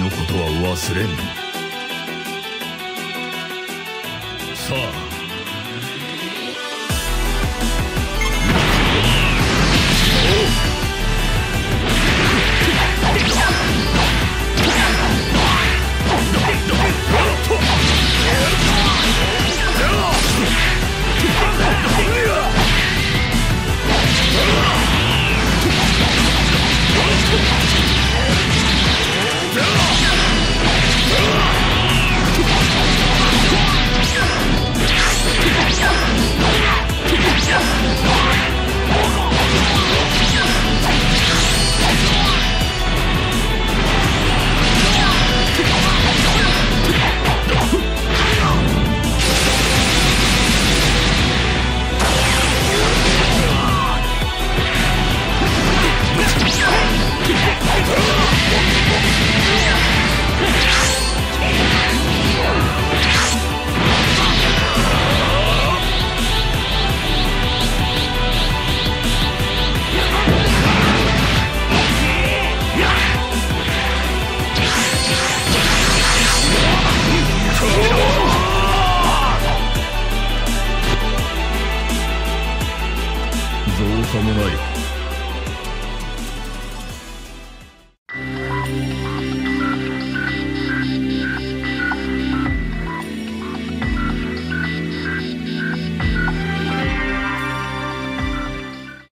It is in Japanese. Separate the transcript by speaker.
Speaker 1: のことは忘れんさあ。伴い